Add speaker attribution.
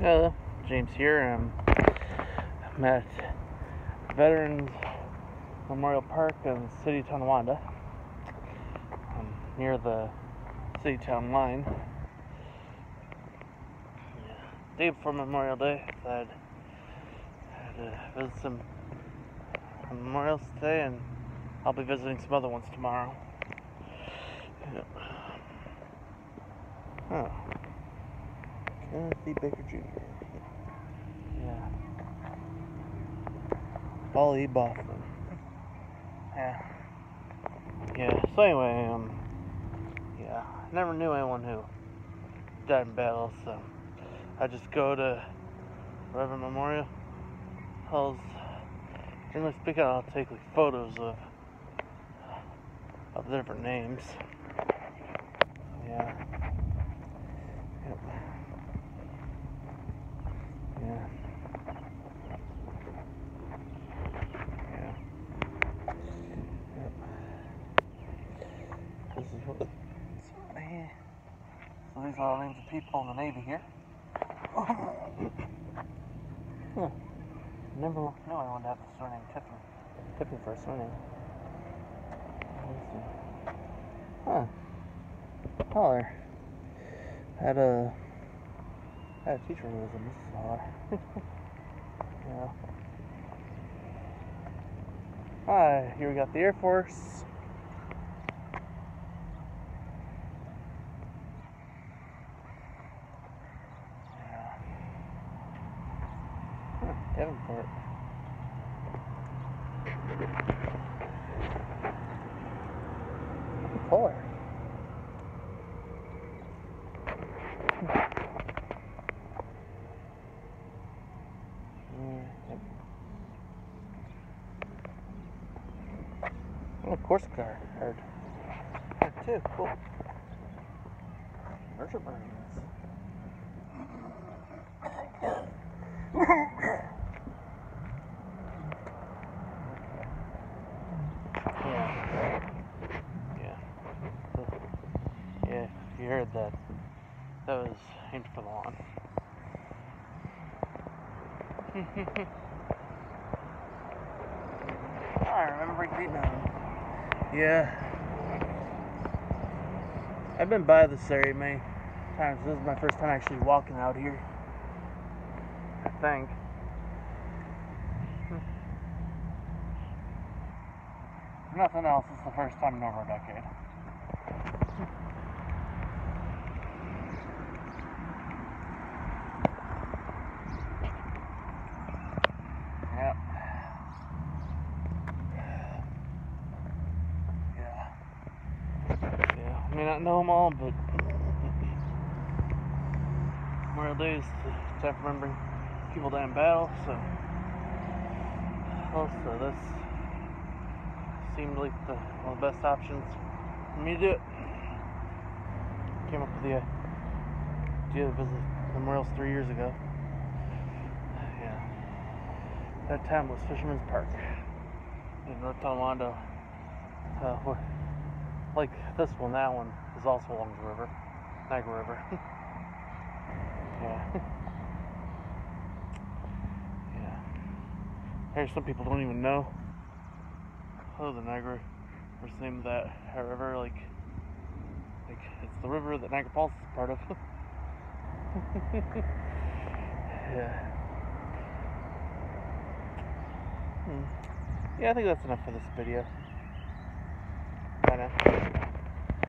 Speaker 1: Hello, James here. I'm at Veterans Memorial Park in the city of Tonawanda, near the city town line. Yeah. Day before Memorial Day, I had, to visit some memorials today, and I'll be visiting some other ones tomorrow. Yeah. Kenneth Baker Jr. Yeah. Paul E. Boston. Yeah. Yeah. So anyway, um, yeah, I never knew anyone who died in battle, so I just go to Reverend Memorial. I'll, generally speaking, I'll take like photos of of the different names. Yeah. Yep. Yeah. Yeah. Yep. This is what. So, man. These are all names of people in the Navy here. huh. Never knew I wanted to have the surname Tiffin. Tiffin for a surname. Huh. Holler. Had a had a teacher who was a Mrs. Holler. yeah. Hi, here we got the Air Force. Yeah. Fuller. Mm. Oh, Coast Guard. Heard. Heard too. Cool. Merchant Marines. yeah. Yeah. Yeah, if you heard that, that was aimed for the lawn. Ah, I remember Vietnam. Yeah. I've been by this area many times. This is my first time actually walking out here. I think. Nothing else, it's the first time in over a decade. Yep. Yeah. Yeah. I may not know them all, but Memorial Day is the time for remembering people die in battle, so also this seemed like the one of the best options for me to do it. Came up with the idea to visit the memorials three years ago. Yeah. That time was Fisherman's Park in North. Uh, wh- like this one, that one is also along the river, Niagara River. yeah. yeah. Here's some people don't even know. Oh, the Niagara. Name of that river? Like, like it's the river that Niagara Falls is part of. yeah. Hmm. Yeah, I think that's enough for this video. から。